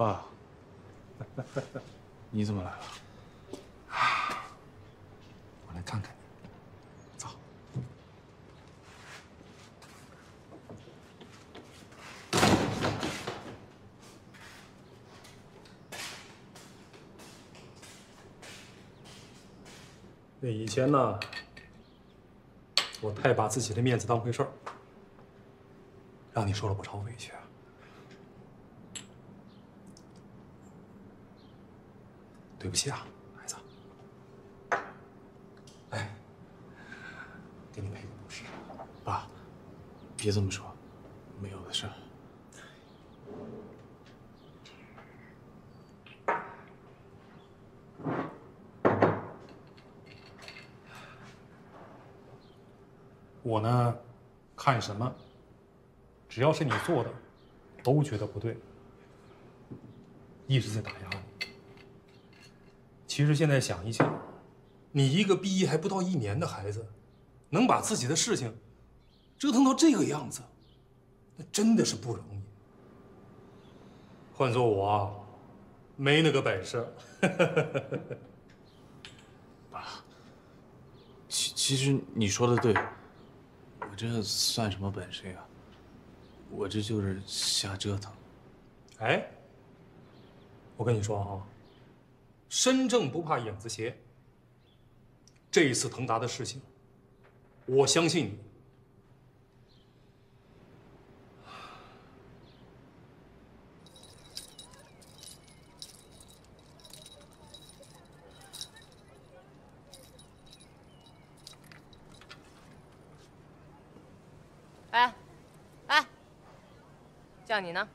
爸，你怎么来了？我来看看你。走。那以前呢，我太把自己的面子当回事儿，让你受了不少委屈啊。对不起啊，孩子。来，给你赔个不是。爸，别这么说，没有的事。我呢，看什么，只要是你做的，都觉得不对，一直在打压你。其实现在想一想，你一个毕业还不到一年的孩子，能把自己的事情折腾到这个样子，那真的是不容易。换做我啊，没那个本事。爸，其其实你说的对，我这算什么本事呀？我这就是瞎折腾。哎，我跟你说哈、身正不怕影子斜。这一次腾达的事情，我相信你。哎，哎，叫你呢。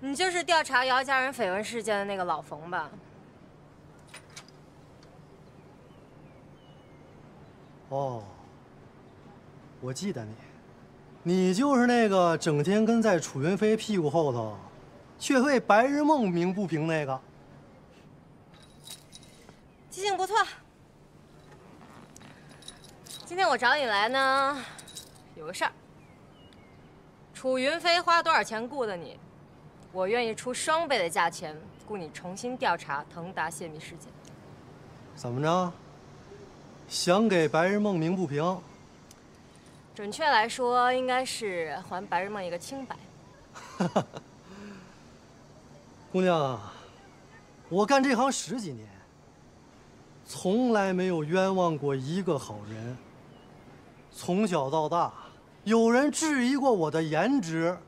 你就是调查姚家人绯闻事件的那个老冯吧？哦，我记得你，你就是那个整天跟在楚云飞屁股后头，却为白日梦鸣不平那个。记性不错。今天我找你来呢，有个事儿。楚云飞花多少钱雇的你？我愿意出双倍的价钱雇你重新调查腾达泄密事件。怎么着？想给白日梦鸣不平？准确来说，应该是还白日梦一个清白。姑娘啊，我干这行十几年，从来没有冤枉过一个好人。从小到大，有人质疑过我的颜值，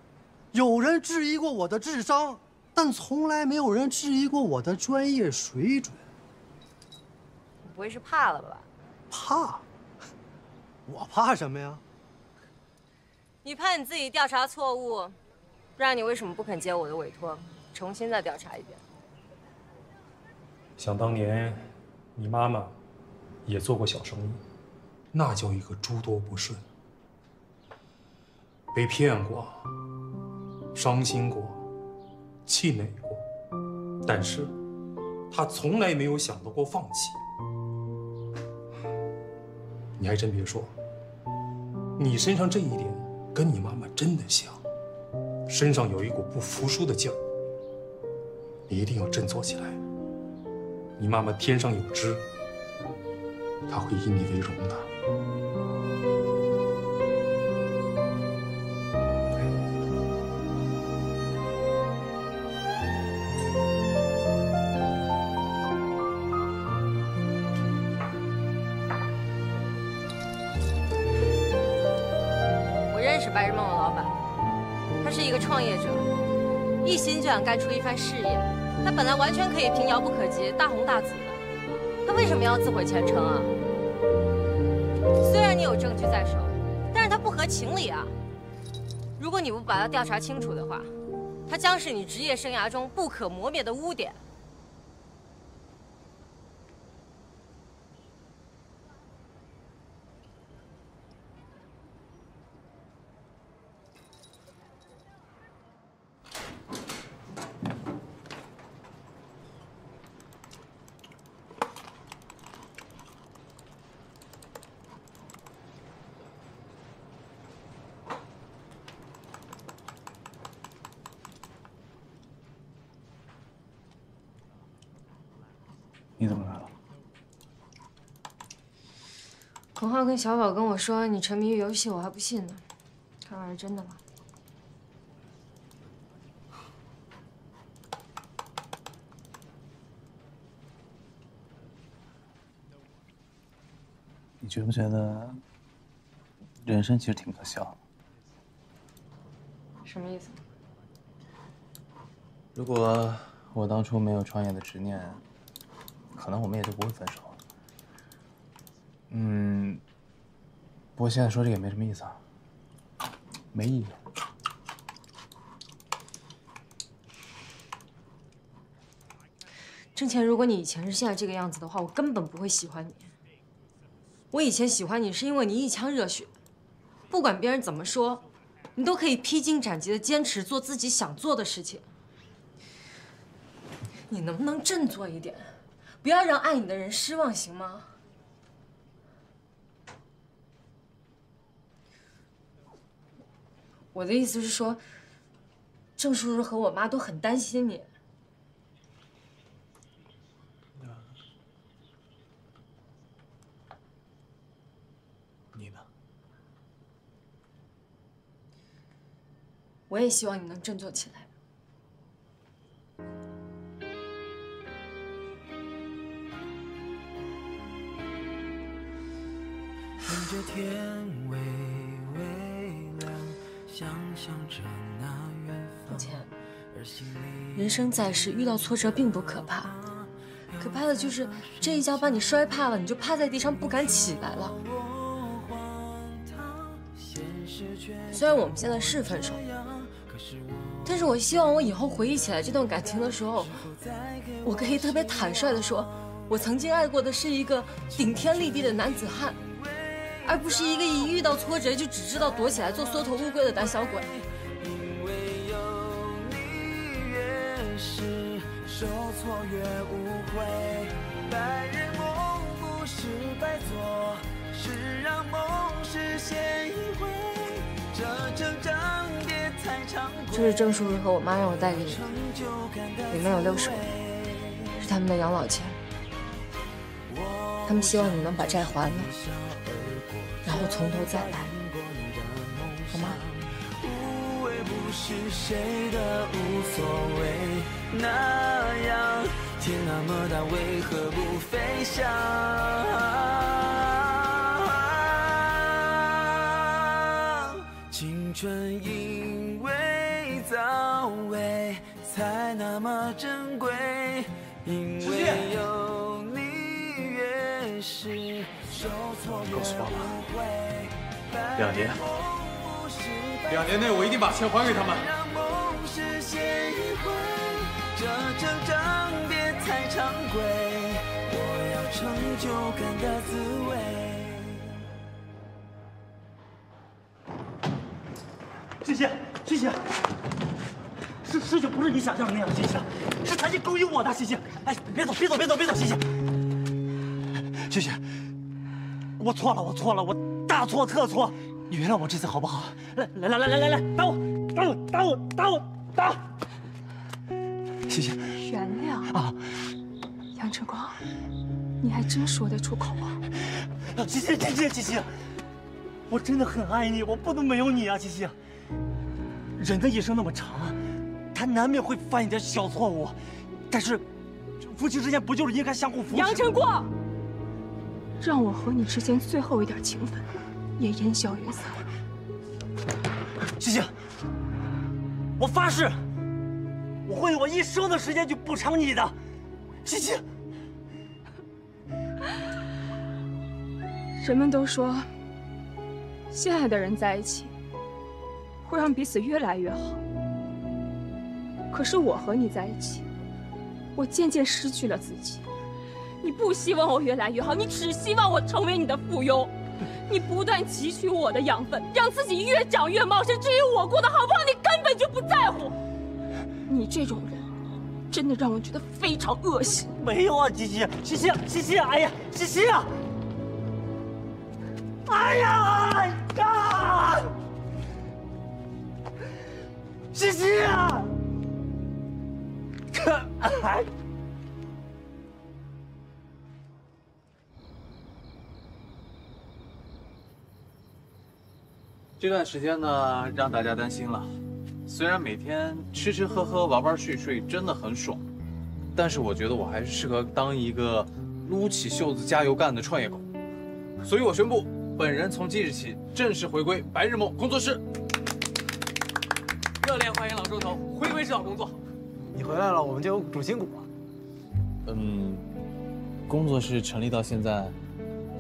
有人质疑过我的智商，但从来没有人质疑过我的专业水准。你不会是怕了吧？怕？我怕什么呀？你怕你自己调查错误，不然你为什么不肯接我的委托，重新再调查一遍？想当年，你妈妈也做过小生意，那叫一个诸多不顺，被骗过，伤心过，气馁过，但是她从来没有想到过放弃。你还真别说，你身上这一点跟你妈妈真的像，身上有一股不服输的劲儿。你一定要振作起来。你妈妈天上有知，她会以你为荣的。干出一番事业。他本来完全可以平遥不可及大红大紫的，他为什么要自毁前程啊？虽然你有证据在手，但是他不合情理啊。如果你不把他调查清楚的话，他将是你职业生涯中不可磨灭的污点。你怎么来了？孔浩跟小宝跟我说你沉迷于游戏，我还不信呢，看来是真的了。你觉不觉得人生其实挺可笑的？什么意思？如果我当初没有创业的执念，可能我们也就不会分手。嗯，不过现在说这个也没什么意思啊，没意义。郑钱，如果你以前是现在这个样子的话，我根本不会喜欢你。我以前喜欢你是因为你一腔热血，不管别人怎么说，你都可以披荆斩棘的坚持做自己想做的事情。你能不能振作一点，不要让爱你的人失望，行吗？我的意思是说，郑叔叔和我妈都很担心你。你呢？我也希望你能振作起来。看着天微微亮，想象着那远方。而心里人生在世，遇到挫折并不可怕，可怕的就是这一跤把你摔怕了，你就趴在地上不敢起来了。虽然我们现在是分手，但是我希望我以后回忆起来这段感情的时候，我可以特别坦率的说，我曾经爱过的是一个顶天立地的男子汉，而不是一个一遇到挫折就只知道躲起来做缩头乌龟的胆小鬼。因为有你，越是受挫越无悔。白日梦不是白做，是让梦实现一回。这成长别太常规。这是郑叔叔和我妈让我带给你里面有六十万，是他们的养老钱。他们希望你能把债还了，然后从头再来，好吗？无畏不是谁的无所谓，那样天那么大，为何不飞翔？青春因为早为才那么珍贵，因为有告诉爸爸无悔。两年两年内我一定把钱还给他们。让梦实现一回，这成长别太常规，我要成就感的滋味。欣欣，欣欣，事事情不是你想象的那样，欣欣，是谭鑫勾引我的，欣欣。哎，别走，别走，别走，别走，欣欣，欣欣，我错了，我错了，我大错特错，你原谅我这次好不好？来来来来来来来，打我，打我，打我，打我，打！谢谢原谅啊，杨晨光，你还真说得出口啊！欣欣，欣欣，欣欣，我真的很爱你，我不能没有你啊，欣欣。人的一生那么长，他难免会犯一点小错误，但是夫妻之间不就是应该相互扶持？杨晨光，让我和你之间最后一点情分也烟消云散。星星，我发誓，我会用我一生的时间去补偿你的，星星。人们都说，心爱的人在一起会让彼此越来越好。可是我和你在一起，我渐渐失去了自己。你不希望我越来越好，你只希望我成为你的附庸。你不断汲取我的养分，让自己越长越茂盛。至于我过得好不好，你根本就不在乎。你这种人，真的让我觉得非常恶心。没有啊，西西，西西，西西，哎呀，西西啊！哎呀，哎呀！欣欣啊！哎。这段时间呢，让大家担心了。虽然每天吃吃喝喝、玩玩睡睡真的很爽，但是我觉得我还是适合当一个撸起袖子加油干的创业狗。所以我宣布，本人从即日起正式回归白日梦工作室。热烈欢迎老周头回归指导工作。你回来了，我们就有主心骨。嗯，工作室成立到现在，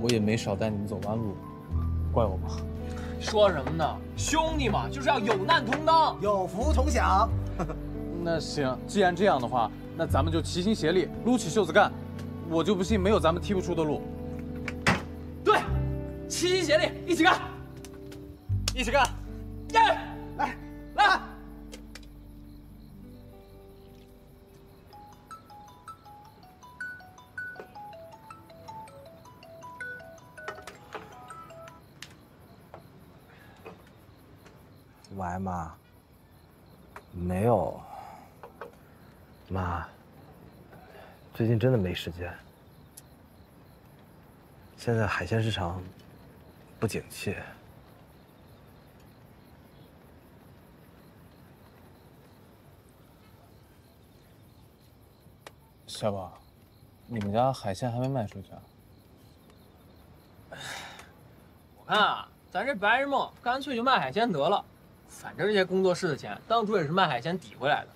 我也没少带你们走弯路，怪我吗？说什么呢？兄弟嘛，就是要有难同当，有福同享。那行，既然这样的话，那咱们就齐心协力，撸起袖子干。我就不信没有咱们踢不出的路。对，齐心协力，一起干，一起干，耶！喂，妈。没有。妈，最近真的没时间。现在海鲜市场不景气。小宝，你们家海鲜还没卖出去啊？我看啊，咱这白日梦干脆就卖海鲜得了，反正这些工作室的钱当初也是卖海鲜抵回来的，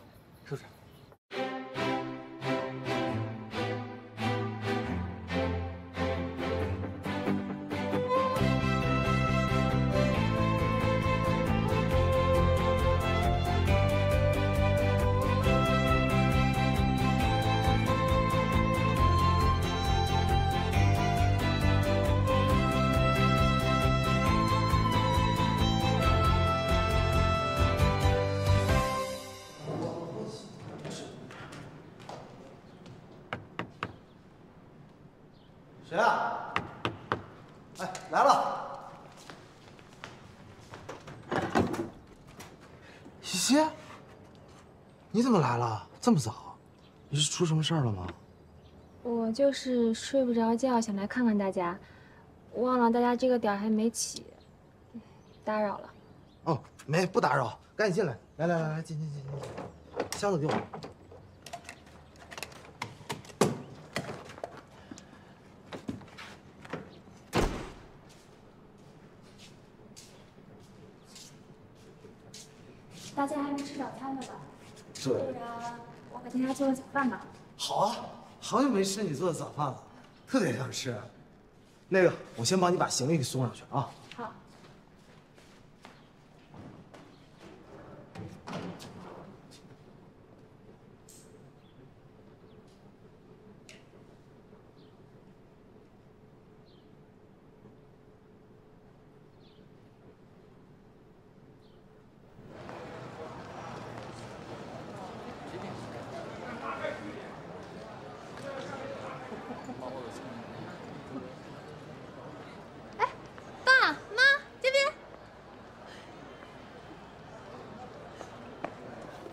你怎么来了？这么早？你是出什么事儿了吗？我就是睡不着觉，想来看看大家，忘了大家这个点儿还没起，打扰了。哦，没，不打扰，赶紧进来。来来来来，进进进进，箱子给我。大家还没吃早餐呢吧？对不然我给大家做个早饭吧。好啊，好久没吃你做的早饭了，特别想吃。那个，我先帮你把行李给送上去啊。好。爸妈这边。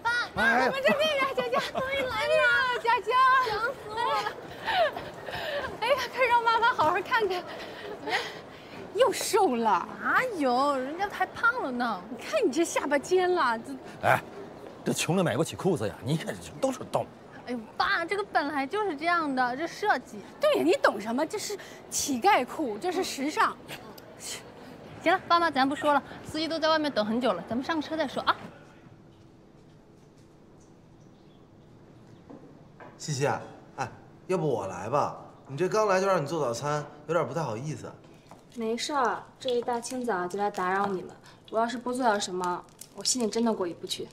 爸妈，哎我们这边呀，佳佳，终于来了，佳佳，想死我了。哎呀，快让妈妈好好看看。又瘦了？哪有？人家还胖了呢。你看你这下巴尖了，这……哎，这穷的买不起裤子呀！你看这都是洞。哎呦，爸，这个本来就是这样的，这设计。对呀，你懂什么？这是乞丐裤，这是时尚。行了，爸妈，咱不说了，司机都在外面等很久了，咱们上车再说啊。西西，哎，要不我来吧？你这刚来就让你做早餐，有点不太好意思。没事儿，这一大清早就来打扰你们，我要是不做点什么，我心里真的过意不去。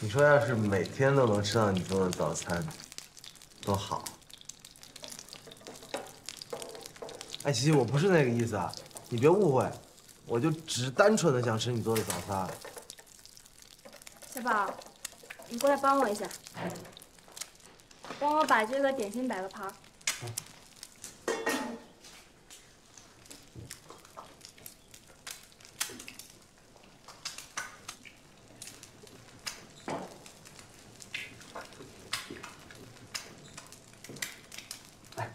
你说要是每天都能吃到你做的早餐，多好。哎，西西，我不是那个意思啊，你别误会，我就只是单纯的想吃你做的早餐。小宝，你过来帮我一下，帮我把这个点心摆个盘。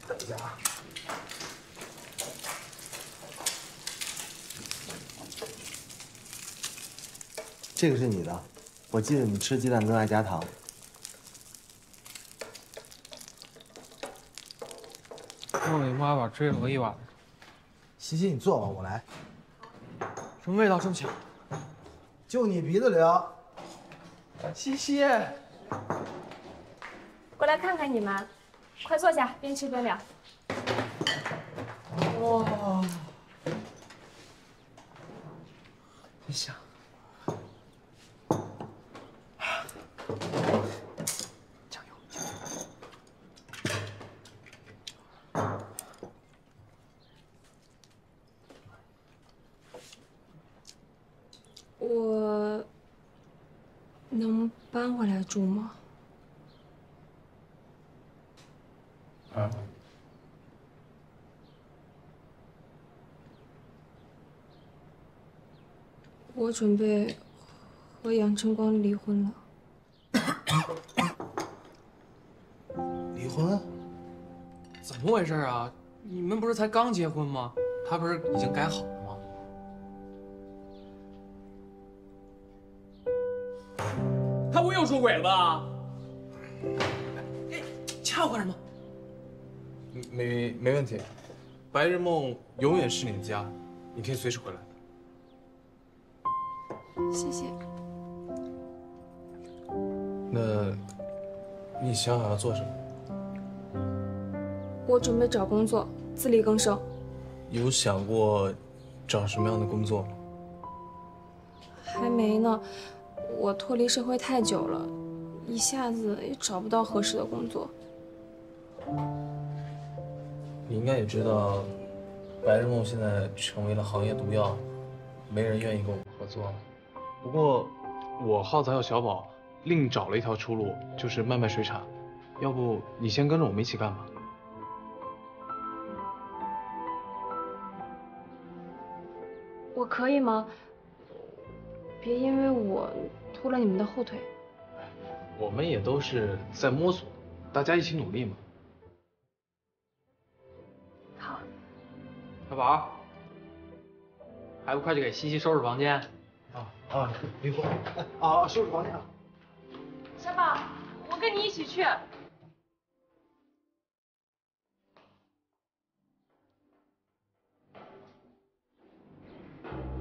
等一下啊！这个是你的，我记得你吃鸡蛋羹爱加糖。我给妈把追了一晚。西西，你坐吧，我来。什么味道这么香？就你鼻子灵。西西，过来看看你们，快坐下，边吃边聊。哇，真我准备和杨晨光离婚了。离婚？怎么回事啊？你们不是才刚结婚吗？他不是已经改好了吗？他不会又出轨了吧？哎，撬干什么？没没问题，白日梦永远是你的家，你可以随时回来。谢谢。那，你想好要做什么？我准备找工作，自力更生。有想过找什么样的工作吗？还没呢，我脱离社会太久了，一下子也找不到合适的工作。你应该也知道，白日梦现在成为了行业毒药，没人愿意跟我们合作了。不过，我浩子还有小宝另找了一条出路，就是卖卖水产。要不你先跟着我们一起干吧？我可以吗？别因为我拖了你们的后腿。我们也都是在摸索，大家一起努力嘛。好。小宝，还不快去给西西收拾房间？啊啊，离婚！啊，收拾房间啊。小宝，我跟你一起去。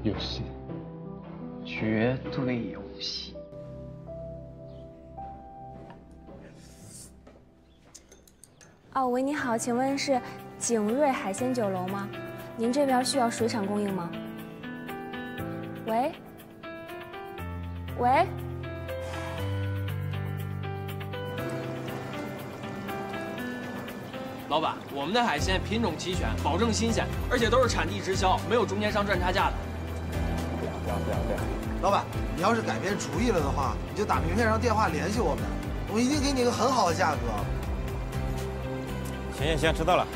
有戏，绝对有戏。哦，喂，你好，请问是景瑞海鲜酒楼吗？您这边需要水产供应吗？喂，喂，老板，我们的海鲜品种齐全，保证新鲜，而且都是产地直销，没有中间商赚差价的。老板，你要是改变主意了的话，你就打名片上电话联系我们，我们一定给你一个很好的价格。行行行，知道了，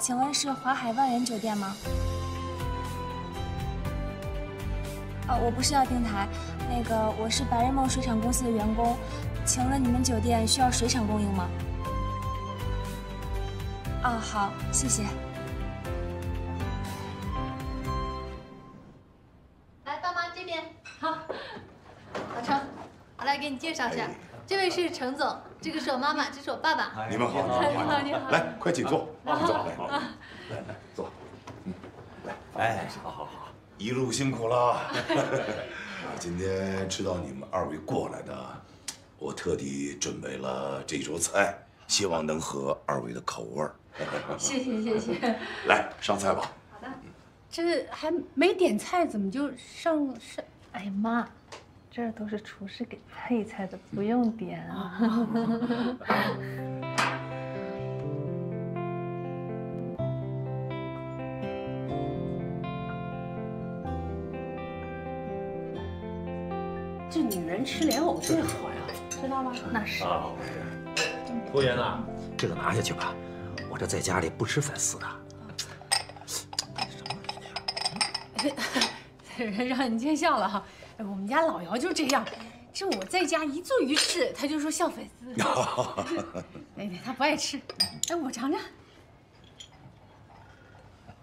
请问是华海万源酒店吗？哦，我不是要订台，那个我是白日梦水产公司的员工，请问你们酒店需要水产供应吗？啊，好，谢谢。来，爸妈这边好。老程，我来给你介绍一下，这位是程总，这个是我妈妈，这是我爸爸。你们好，你好，你好。来，快请坐，好坐，来，来坐，嗯，来，哎，好好好，一路辛苦了。今天知道你们二位过来的，我特地准备了这桌菜，希望能合二位的口味。谢谢谢谢。来上菜吧。好的。这还没点菜，怎么就上上？哎呀妈，这儿都是厨师给配菜的，不用点啊。这女人吃莲藕最好呀，知道吗？那是。啊，服务员呐，这个拿下去吧，我这在家里不吃粉丝的。让你见笑了哈。哎，我们家老姚就这样，这我在家一做鱼翅，他就说像粉丝。哎，他不爱吃。哎，我尝尝。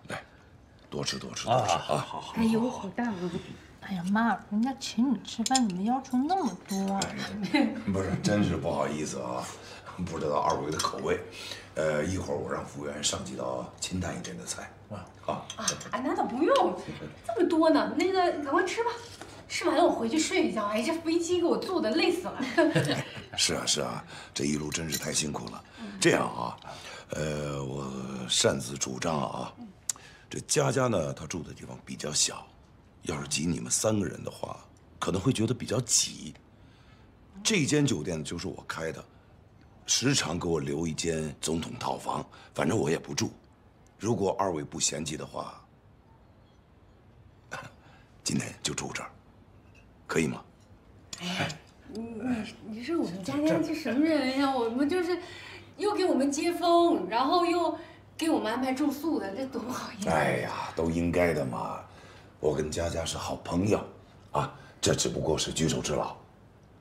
来多吃多吃多吃啊！好好。哎呦，好大啊！哎呀妈，人家请你吃饭，怎么要求那么多？啊不是，真是不好意思啊，不知道二位的口味。呃，一会儿我让服务员上几道清淡一点的菜啊。好啊！哎，那倒不用，这么多呢。那个，赶快吃吧，吃完了我回去睡一觉。哎，这飞机给我坐的累死了。是啊是啊，这一路真是太辛苦了。这样啊，呃，我擅自主张啊。这佳佳呢，她住的地方比较小，要是挤你们三个人的话，可能会觉得比较挤。这间酒店就是我开的，时常给我留一间总统套房，反正我也不住。如果二位不嫌弃的话，今天就住这儿，可以吗？哎，你你你说我们佳佳这什么人呀？我们就是又给我们接风，然后又。给我们安排住宿的，这多不好意思！哎呀，都应该的嘛。我跟佳佳是好朋友，啊，这只不过是举手之劳。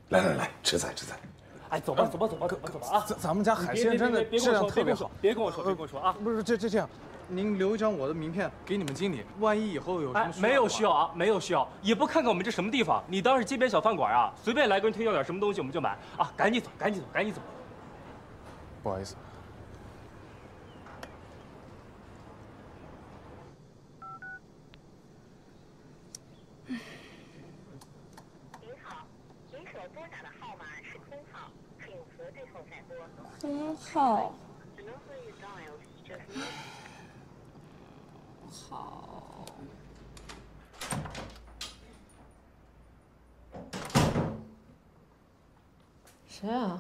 来来来，吃菜吃菜。哎，走吧走吧走吧走吧走吧啊！咱咱们家海鲜真的质量特别好。别跟我说，别跟我说啊！不是，这这这样，您留一张我的名片给你们经理，万一以后有什么需要……没有需要啊，没有需要，也不看看我们这什么地方，你当是街边小饭馆啊？随便来个人推销点什么东西，我们就买啊！赶紧走，赶紧走，赶紧走。不好意思。空号，好。谁啊？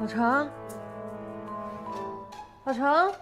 老程，老程。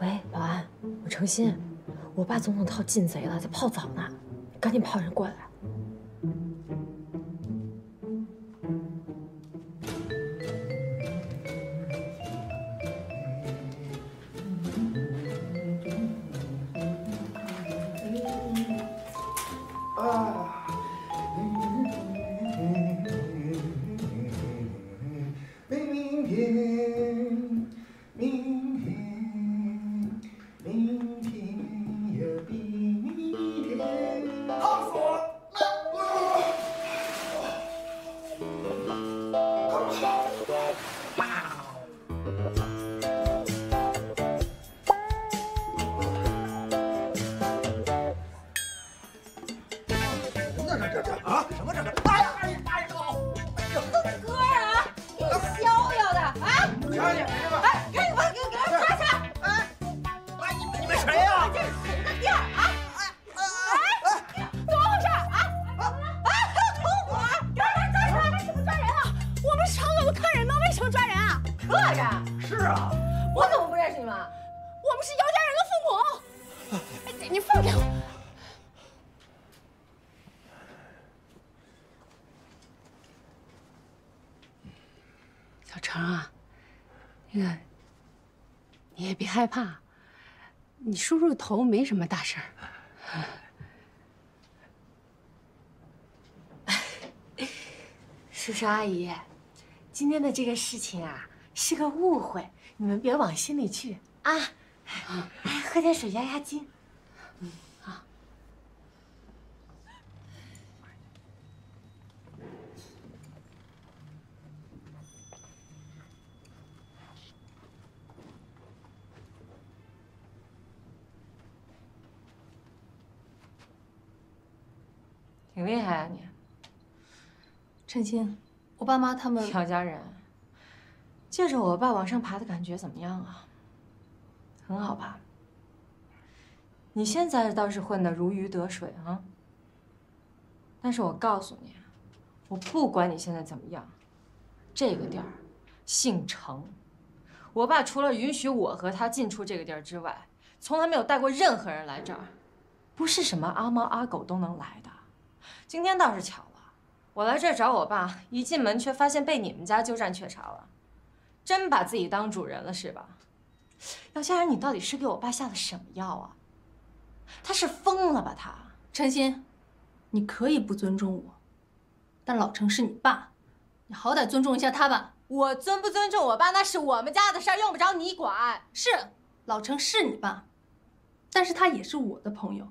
喂，保安，我程心，我爸总统套进贼了，在泡澡呢，赶紧派人过来。害怕，你梳梳头没什么大事儿。叔叔阿姨，今天的这个事情啊是个误会，你们别往心里去啊。哎，喝点水压压惊。挺厉害啊你。陈鑫，我爸妈他们乔家人，借着我爸往上爬的感觉怎么样啊？很好吧？你现在倒是混得如鱼得水啊。但是我告诉你，我不管你现在怎么样，这个地儿姓程，我爸除了允许我和他进出这个地儿之外，从来没有带过任何人来这儿，不是什么阿猫阿狗都能来的。今天倒是巧了，我来这儿找我爸，一进门却发现被你们家鸠占鹊巢了，真把自己当主人了是吧？姚家人，你到底是给我爸下的什么药啊？他是疯了吧？他陈鑫，你可以不尊重我，但老程是你爸，你好歹尊重一下他吧。我尊不尊重我爸，那是我们家的事儿，用不着你管。是，老程是你爸，但是他也是我的朋友，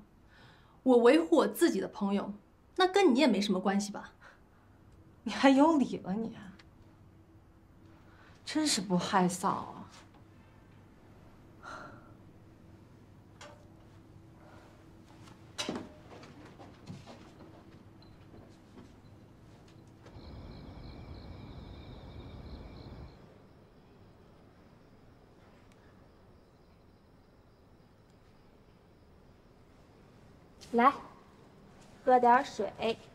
我维护我自己的朋友，那跟你也没什么关系吧？你还有理了你？真是不害臊啊！来，喝点水。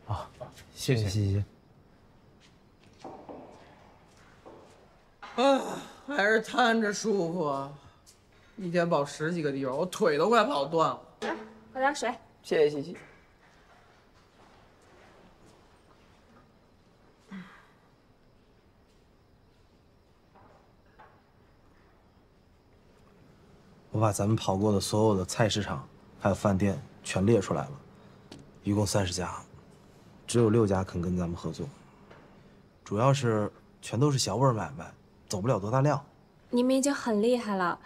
啊，谢谢西西。啊，还是瘫着舒服啊！一天跑十几个地方，我腿都快跑断了。来，喝点水。谢谢西西。我把咱们跑过的所有的菜市场还有饭店全列出来了，一共三十家，只有六家肯跟咱们合作，主要是全都是小本买卖，走不了多大量。你们已经很厉害了，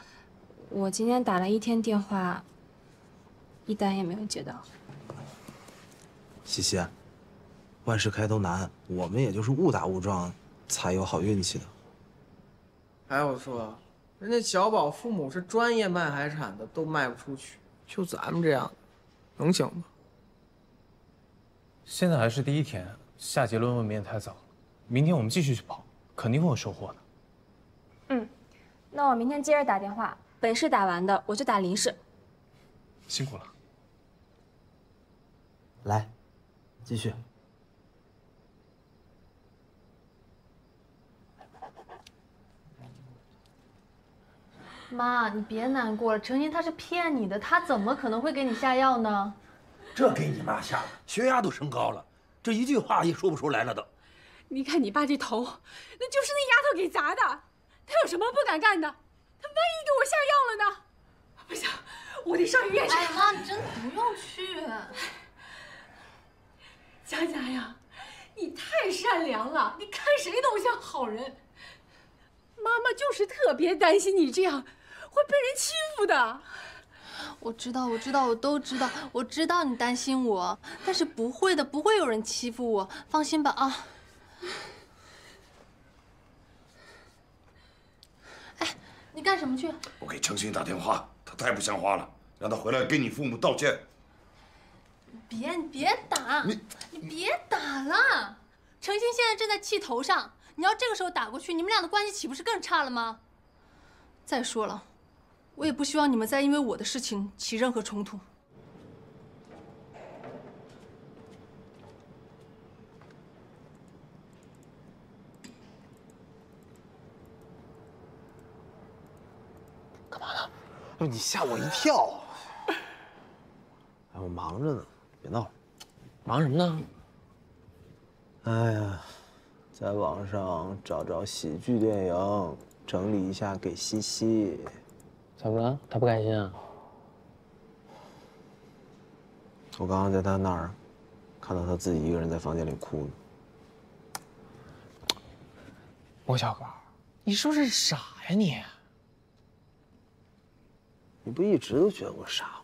我今天打了一天电话，一单也没有接到。西西，万事开头难，我们也就是误打误撞才有好运气的。哎，我说，人家小宝父母是专业卖海产的，都卖不出去，就咱们这样，能行吗？现在还是第一天，下结论未免太早。明天我们继续去跑，肯定会有收获的。嗯，那我明天接着打电话，本市打完的我就打林市。辛苦了。来，继续。妈，你别难过了，程鑫他是骗你的，他怎么可能会给你下药呢？这给你妈吓的，血压都升高了，这一句话也说不出来了都。你看你爸这头，那就是那丫头给砸的，他有什么不敢干的？他万一给我下药了呢？不行，我得上医院去。哎妈，你真不用去。佳佳呀，你太善良了，你看谁都像好人。妈妈就是特别担心你这样会被人欺负的。我知道，我知道，我都知道，我知道你担心我，但是不会的，不会有人欺负我，放心吧啊。哎，你干什么去？我给程鑫打电话，他太不像话了，让他回来跟你父母道歉。别，你别打，你你别打了。程鑫现在正在气头上，你要这个时候打过去，你们俩的关系岂不是更差了吗？再说了，我也不希望你们再因为我的事情起任何冲突。干嘛呢？哎，你吓我一跳！哎，我忙着呢，别闹了。忙什么呢？哎呀，在网上找找喜剧电影，整理一下给西西。怎么了？他不开心啊？我刚刚在他那儿看到他自己一个人在房间里哭呢。莫小宝，你是不是傻呀你？你不一直都觉得我傻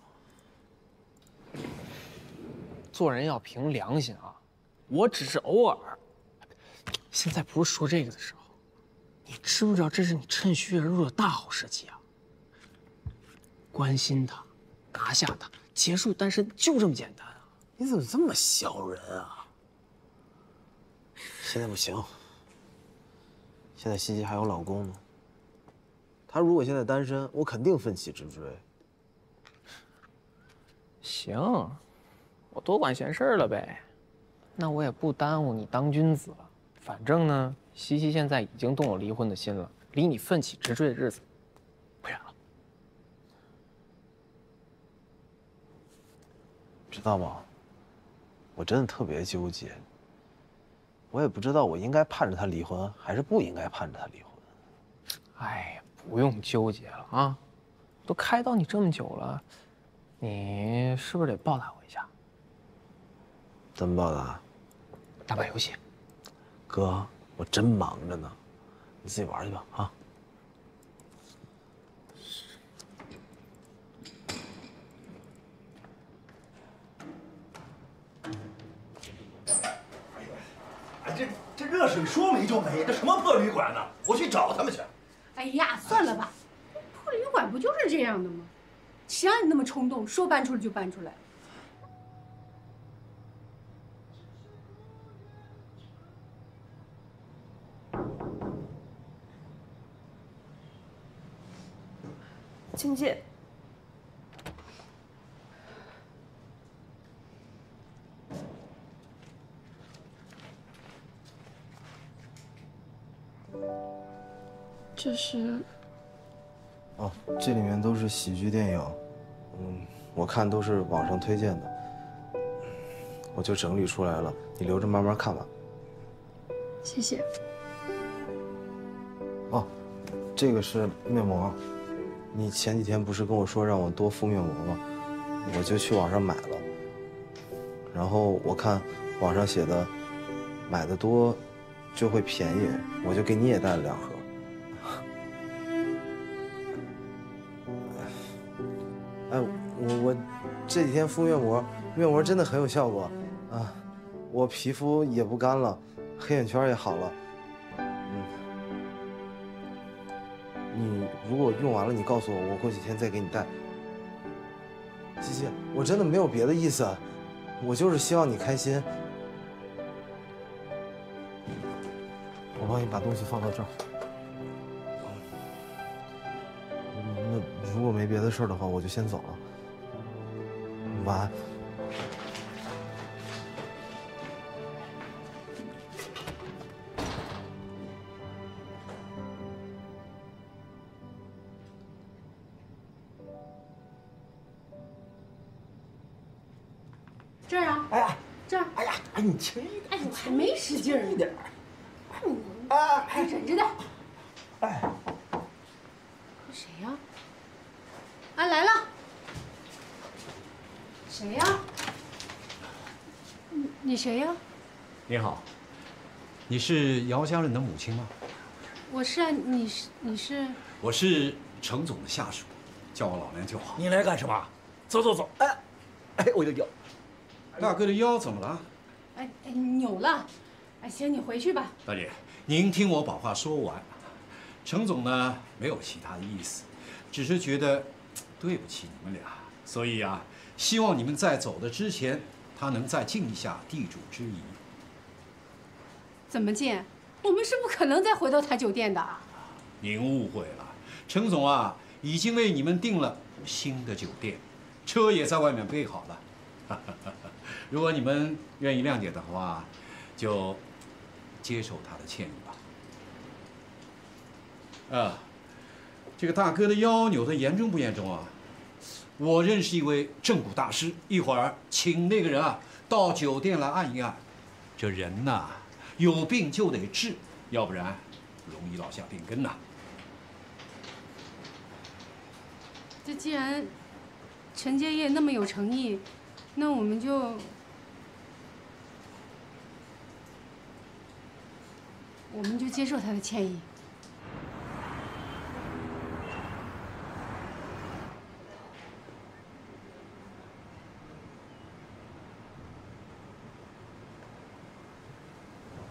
吗？做人要凭良心啊！我只是偶尔。现在不是说这个的时候。你知不知道这是你趁虚而入的大好时机啊？关心他，拿下他，结束单身，就这么简单啊！你怎么这么小人啊？现在不行，现在西西还有老公呢。她如果现在单身，我肯定奋起直追。行，我多管闲事了呗。那我也不耽误你当君子了。反正呢，西西现在已经动了离婚的心了，离你奋起直追的日子不远了。知道吗？我真的特别纠结，我也不知道我应该盼着他离婚，还是不应该盼着他离婚。哎呀，不用纠结了啊！都开导你这么久了，你是不是得报答我一下？怎么报答？打把游戏。哥，我真忙着呢，你自己玩去吧啊！热水说没就没，这什么破旅馆呢？我去找他们去。哎呀，算了吧，破旅馆不就是这样的吗？谁让你那么冲动，说搬出来就搬出来？请进。这是哦，这里面都是喜剧电影，嗯，我看都是网上推荐的，我就整理出来了，你留着慢慢看吧。谢谢。哦，这个是面膜，你前几天不是跟我说让我多敷面膜吗？我就去网上买了，然后我看网上写的，买的多就会便宜，我就给你也带了两盒。这几天敷面膜，面膜真的很有效果啊，我皮肤也不干了，黑眼圈也好了。嗯，你如果用完了，你告诉我，我过几天再给你带。西西，我真的没有别的意思，我就是希望你开心。我帮你把东西放到这儿。那如果没别的事儿的话，我就先走了。这儿啊，哎呀，这儿，哎呀，哎你轻一点，哎，我还没使劲儿一点。哎，你哎，忍着点。哎，谁呀？啊，来了。谁呀？你你谁呀？你好，你是姚家人的母亲吗？我是啊，你是你是？我是程总的下属，叫我老梁就好。你来干什么？走走走，哎，哎，我的腰。大哥的腰怎么了？哎哎，扭了。哎，行，你回去吧。大姐，您听我把话说完。程总呢，没有其他的意思，只是觉得对不起你们俩，所以啊，希望你们在走的之前，他能再尽一下地主之谊。怎么尽？我们是不可能再回到他酒店的。您误会了，程总啊，已经为你们订了新的酒店，车也在外面备好了。如果你们愿意谅解的话，就接受他的歉意吧。啊，这个大哥的腰扭得严重不严重啊？我认识一位正骨大师，一会儿请那个人啊到酒店来按一按。这人呐，有病就得治，要不然容易落下病根呐。这既然陈建业那么有诚意，那我们就我们就接受他的歉意。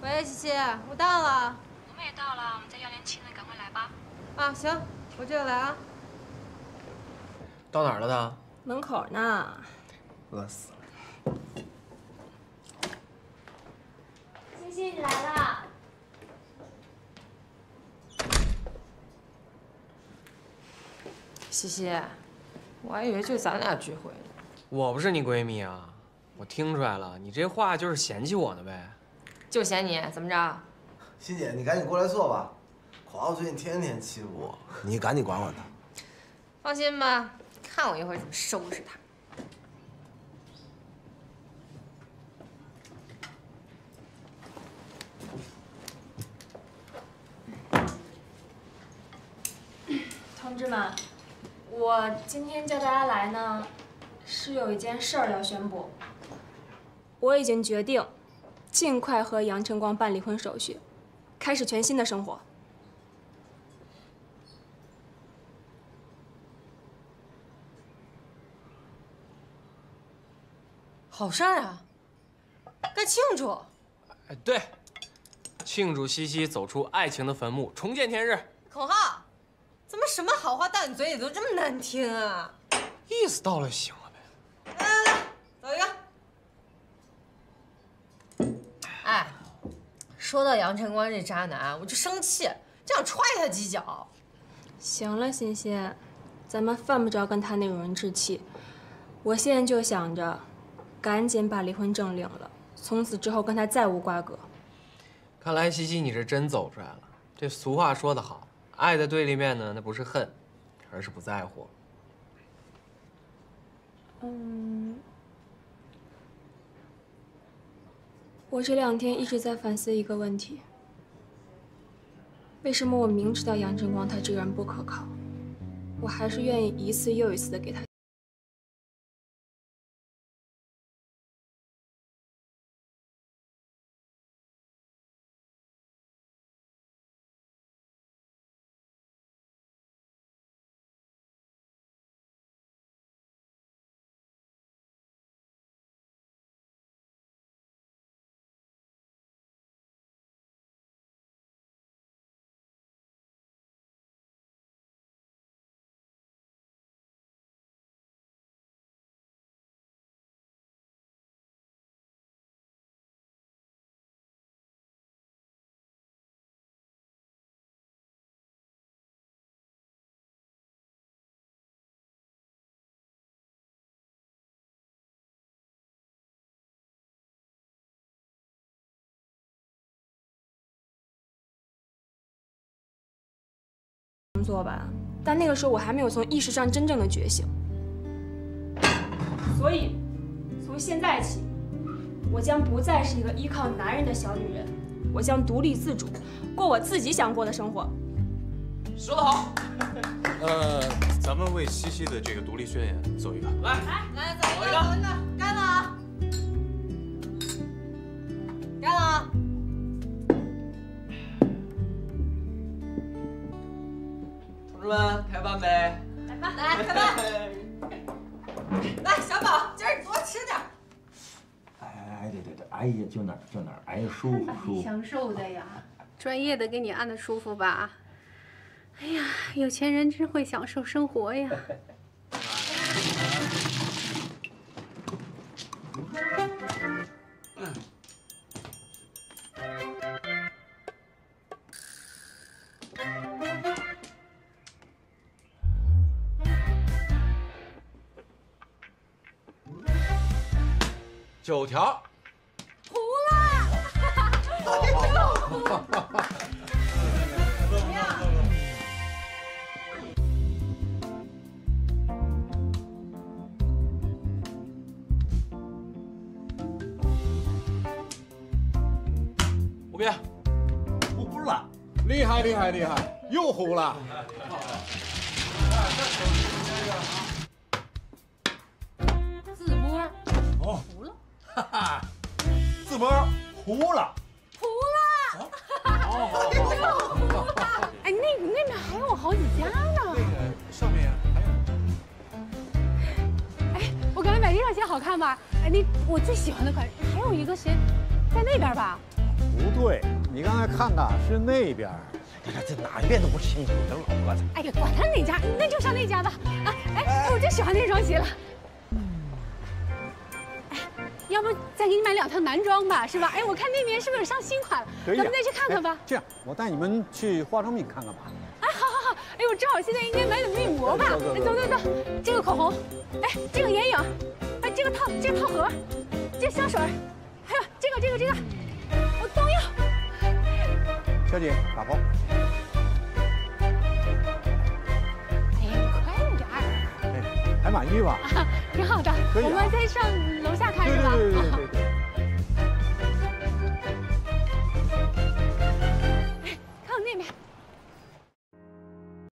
喂，西西，我到了。我们也到了，我们在幺零七呢，赶快来吧。啊，行，我这就来啊。到哪儿了他？门口呢。饿死了。欣欣，你来了。西西，我还以为就咱俩聚会呢。我不是你闺蜜啊，我听出来了，你这话就是嫌弃我呢呗。就嫌你怎么着？欣姐，你赶紧过来坐吧。华华最近天天欺负我，你赶紧管管他。放心吧，看我一会儿怎么收拾他。同志们，我今天叫大家来呢，是有一件事儿要宣布。我已经决定，尽快和杨晨光办离婚手续，开始全新的生活。好事儿啊，该庆祝。哎，对，庆祝西西走出爱情的坟墓，重见天日。孔浩，怎么什么好话到你嘴里都这么难听啊？意思到了就行了呗。来来来，走一个。哎，说到杨晨光这渣男，我就生气，就想踹他几脚。行了，欣欣，咱们犯不着跟他那种人置气。我现在就想着，赶紧把离婚证领了，从此之后跟他再无瓜葛。看来西西你是真走出来了。这俗话说得好，爱的对立面呢，那不是恨，而是不在乎。嗯，我这两天一直在反思一个问题：为什么我明知道杨晨光他这个人不可靠，我还是愿意一次又一次的给他？工作吧，但那个时候我还没有从意识上真正的觉醒，所以从现在起，我将不再是一个依靠男人的小女人，我将独立自主，过我自己想过的生活。说得好。呃，咱们为西西的这个独立宣言走一个。来，来走一个，走一个，干了啊！饭呗！来吧，来开饭。来，小宝，今儿你多吃点。哎哎对对对，哎呀，就哪儿就哪儿，哎呀舒服舒服。享受的呀，专业的给你按的舒服吧？哎呀，有钱人真会享受生活呀。九条。糊了！怎么样？胡编，糊了，厉害厉害厉害，又糊了。自摸哦，糊了，哈哈，自摸糊了。糊了！哎，那那边还有好几家呢。那个上面还有。哎，我刚才买这双鞋好看吧？哎，那我最喜欢的款，还有一个鞋在那边吧？不对，你刚才看的是那边。这这哪一遍都不清楚，等老磨蹭。哎呀，管他哪家，那就上那家吧。啊，哎，我就喜欢那双鞋了。哎，要不再给你买两套男装吧，是吧？哎，我看那边是不是有上新款了？咱们再去看看吧哎。这样，我带你们去化妆品看看吧。哎，好好好，哎，我正好现在应该买点面膜吧。走走哎，走走走，这个口红，哎，这个眼影，哎，这个套这个套盒，这个香水，还有这个这个这个，我都要。小姐，打包。还满意吧？挺好的，可以、啊。我们再上楼下看是吧？对对对对对,对,对,对。看我那边。